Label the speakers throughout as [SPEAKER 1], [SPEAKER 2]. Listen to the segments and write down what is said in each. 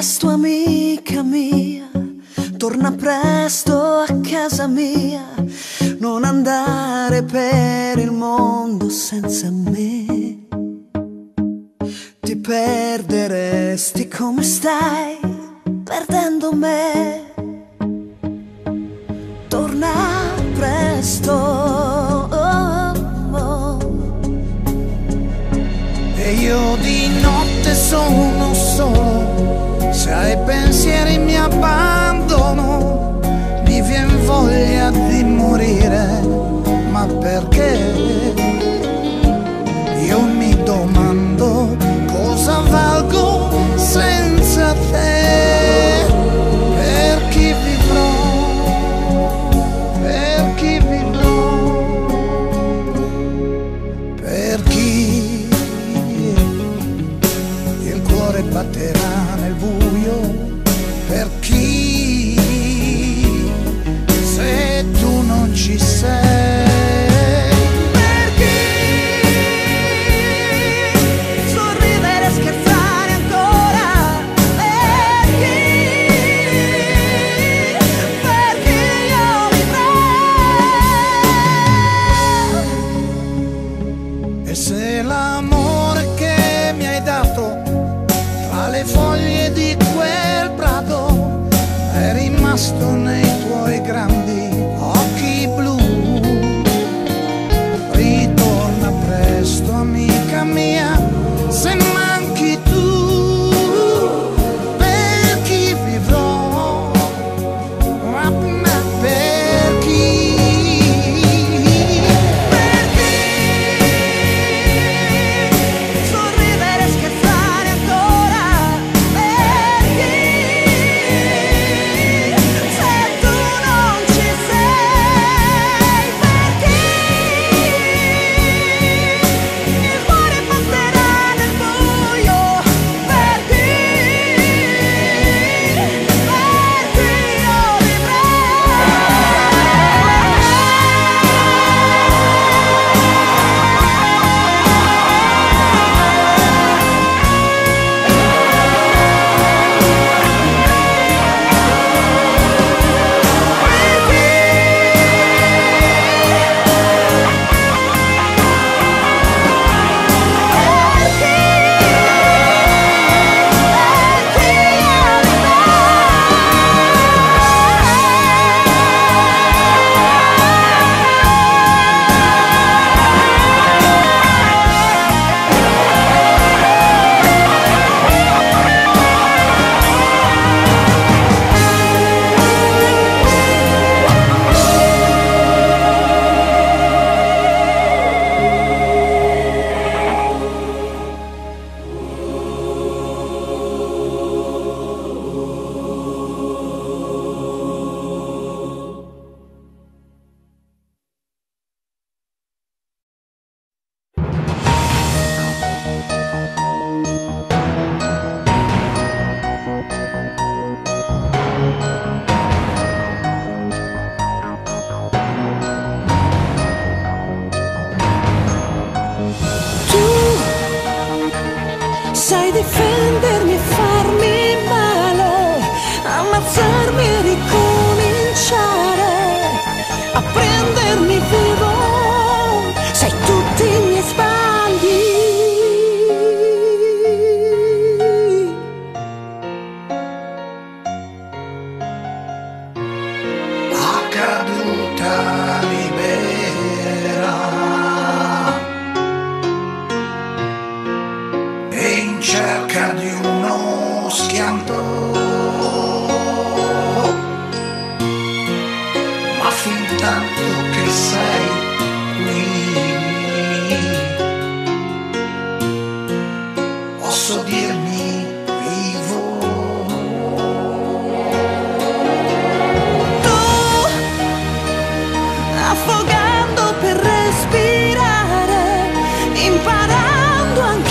[SPEAKER 1] presto amica mia, torna presto a casa mia, non andare per il mondo senza me. Ti perderesti come stai perdendo me. Torna presto. Oh, oh.
[SPEAKER 2] E io di notte sono ai pensieri mi abbandono, mi vien voglia le foglie di quel prato è rimasto nei tuoi grandi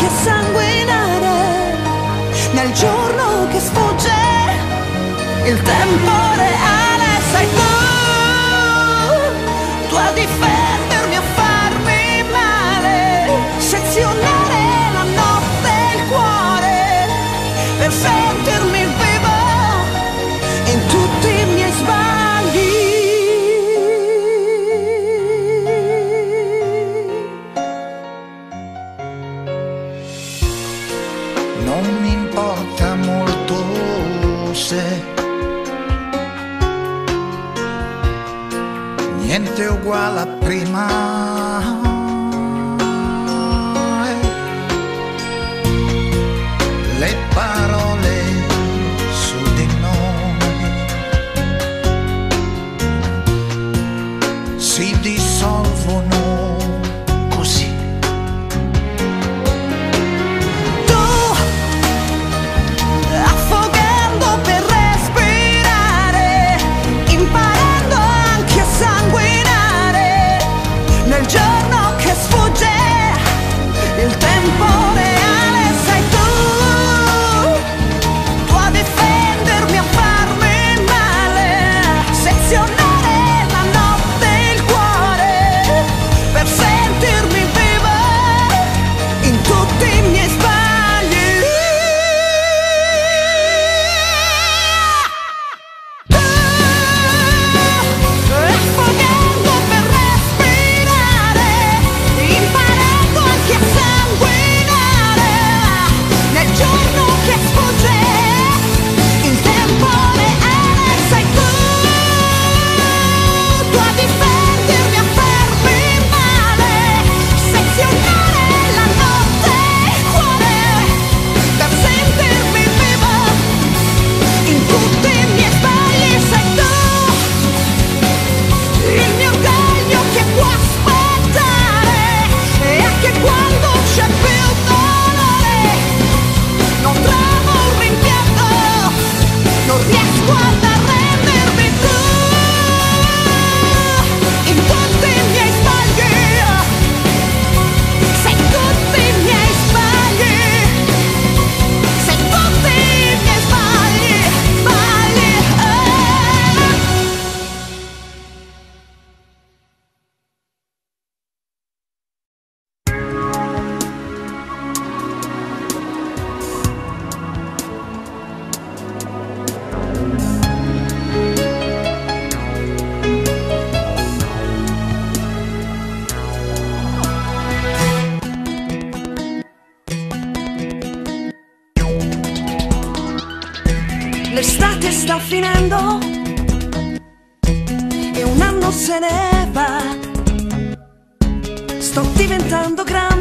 [SPEAKER 1] sanguinare nel giorno che sfugge il tempo reale. Sto diventando grande,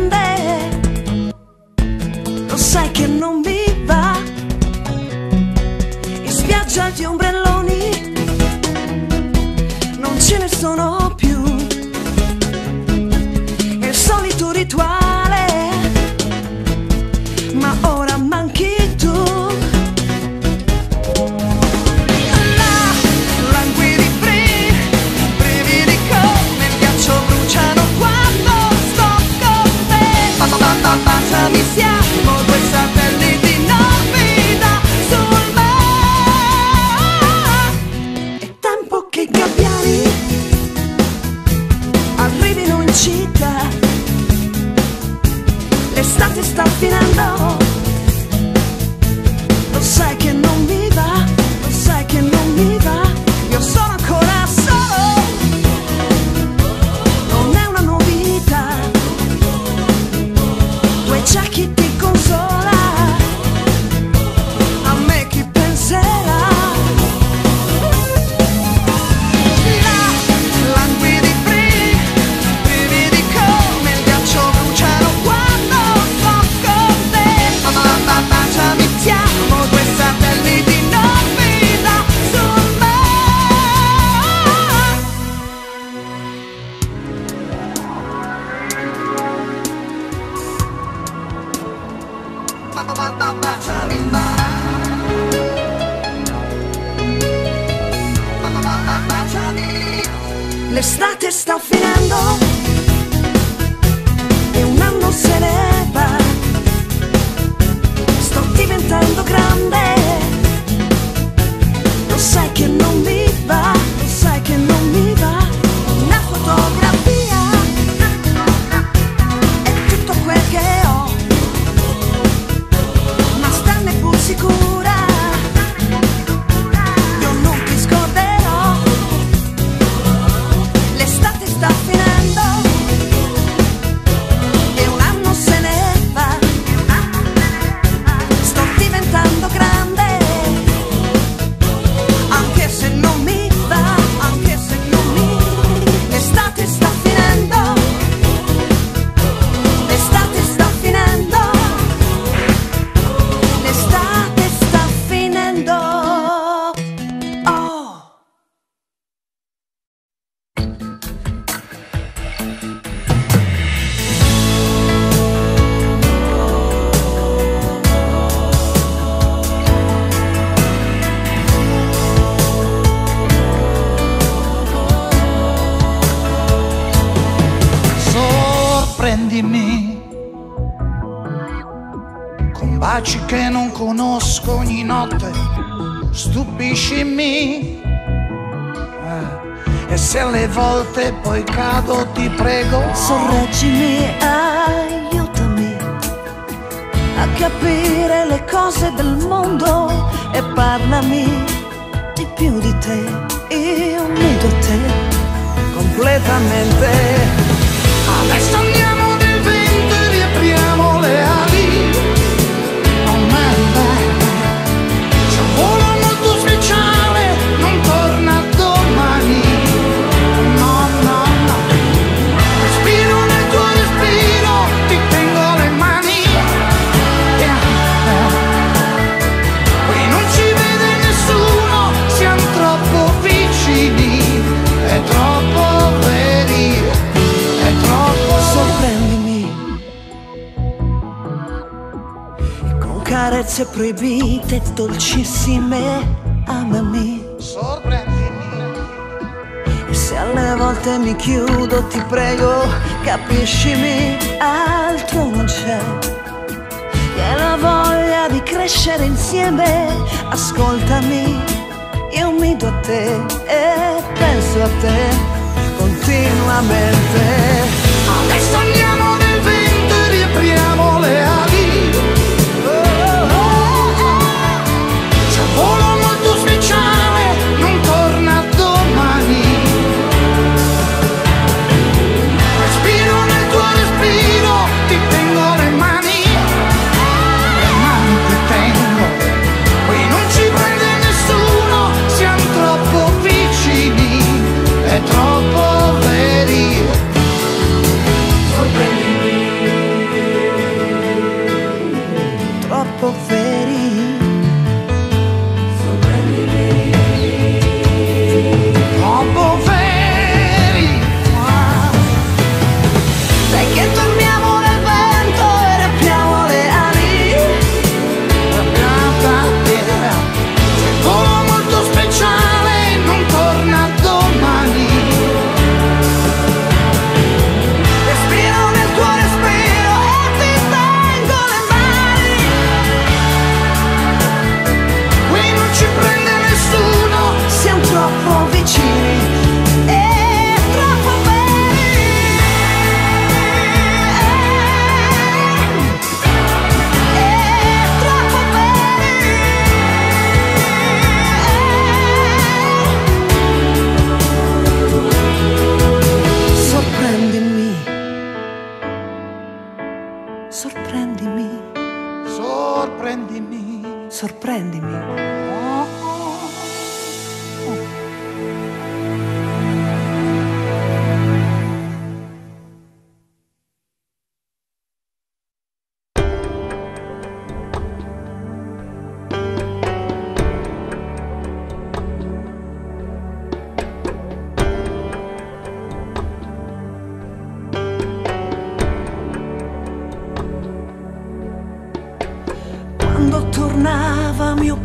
[SPEAKER 2] volte poi cado ti prego,
[SPEAKER 1] Sorreggimi, aiutami a capire le cose del mondo e parlami di più di te. Io nido te completamente.
[SPEAKER 2] Adesso andiamo
[SPEAKER 1] carezze proibite e dolcissime amami. E se alle volte mi chiudo ti prego capiscimi altro non c'è. Che la voglia di crescere insieme ascoltami io mi do a te e penso a te continuamente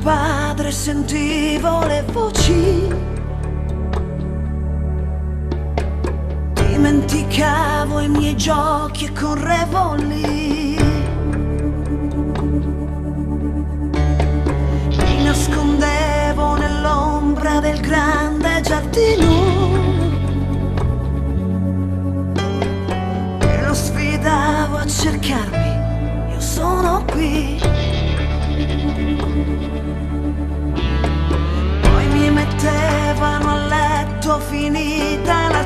[SPEAKER 1] padre sentivo le voci. Dimenticavo i miei giochi e correvo lì. Mi nascondevo nell'ombra del grande giardino. E lo sfidavo a cercarmi. Mettevano a letto finita la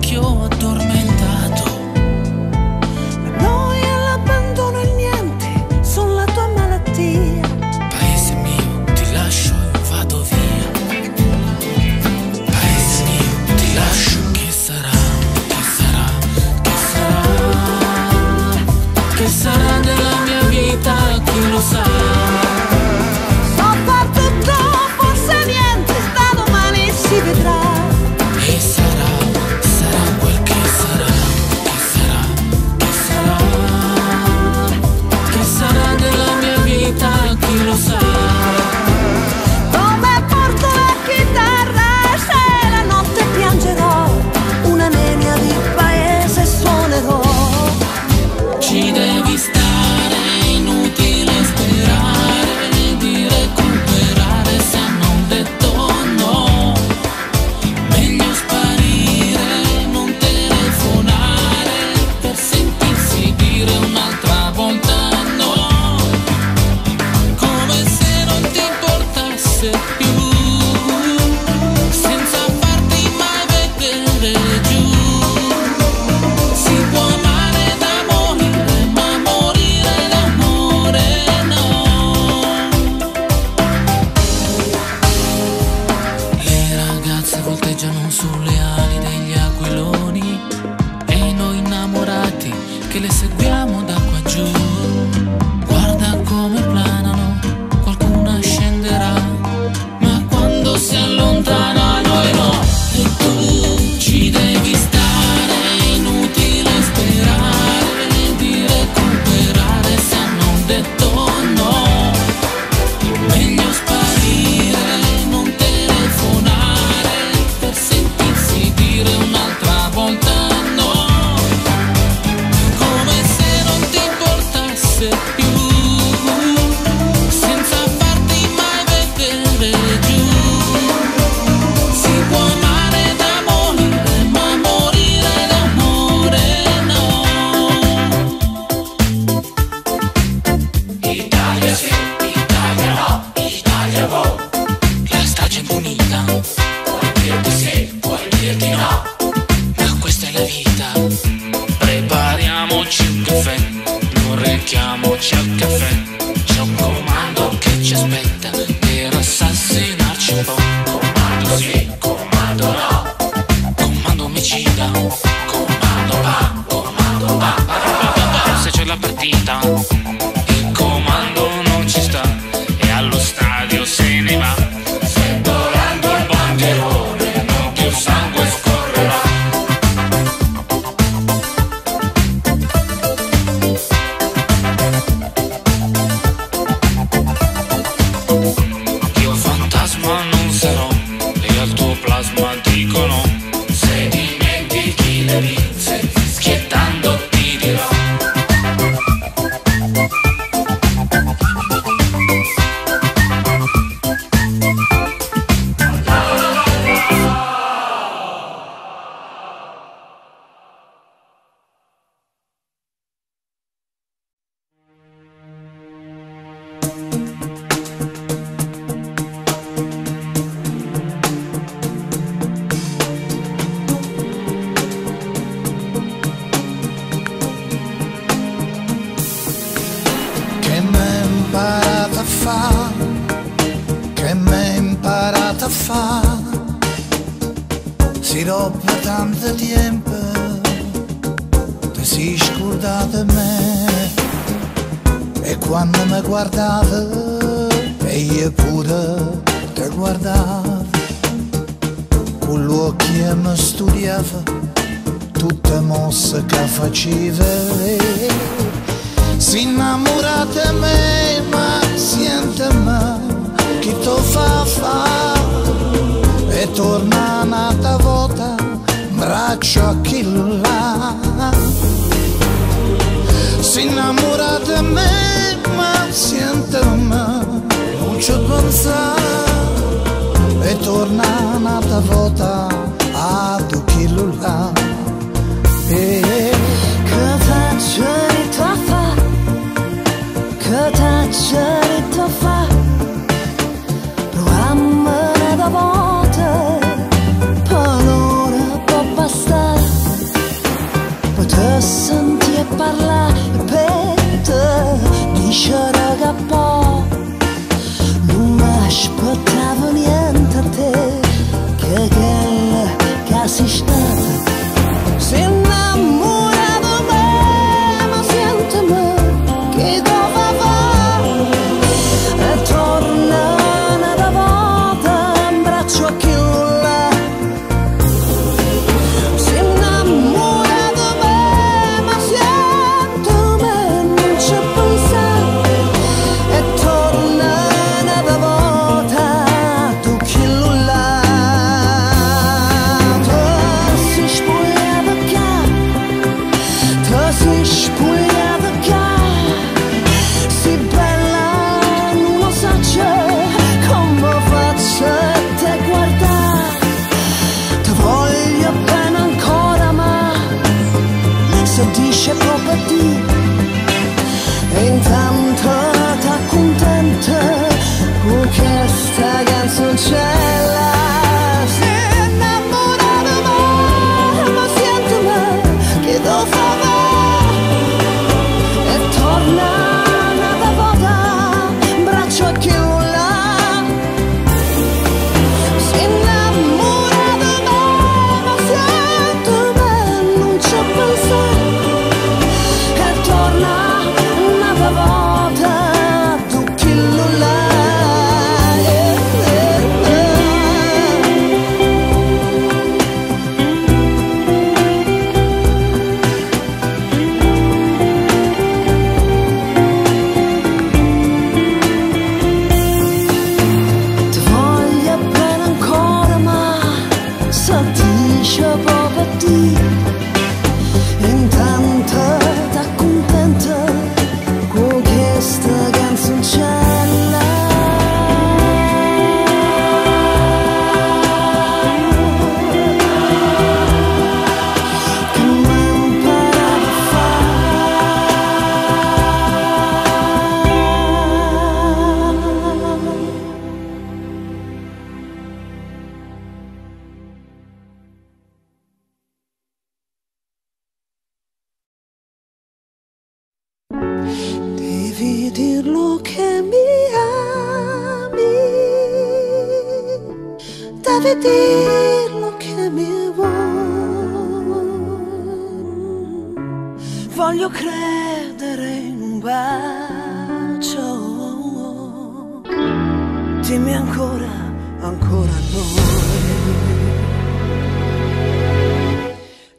[SPEAKER 1] occhio addormentato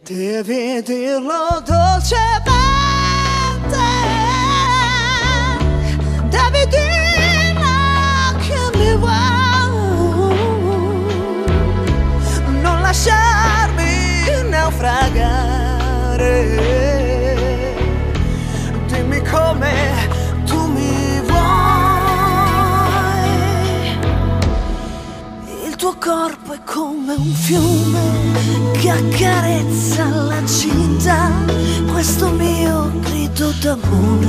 [SPEAKER 1] Devi dirlo dolcemente, devi dirlo che mi vuoi, non lasciarmi naufragare, dimmi come tu mi vuoi, il tuo corpo come un fiume che accarezza la città, questo mio grido d'amore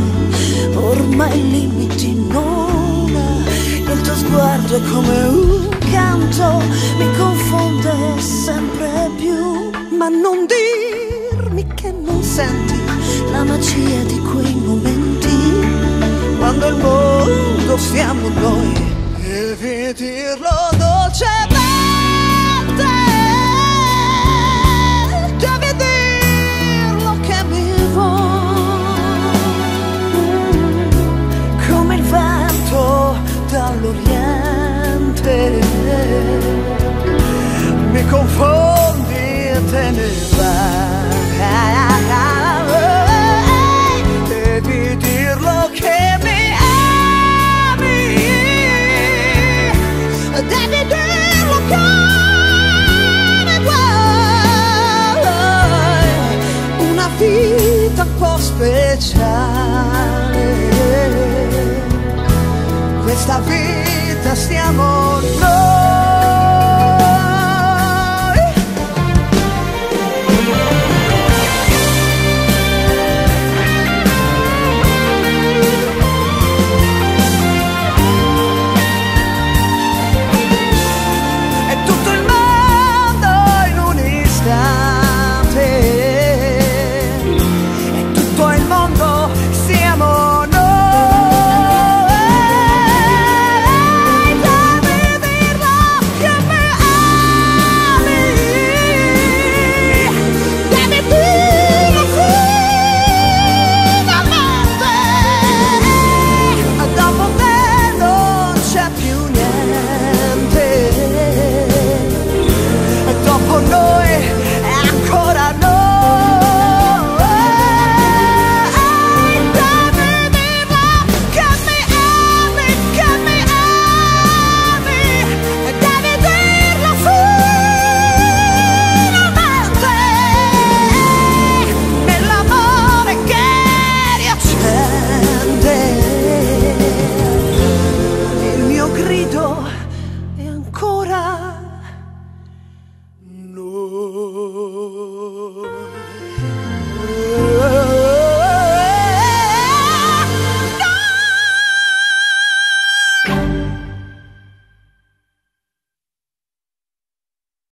[SPEAKER 1] ormai limiti non ha, il tuo sguardo è come un canto, mi confonde sempre più, ma non dirmi che non senti la magia di quei momenti, quando il mondo siamo noi e vederlo dolcemente. confondir, te ne.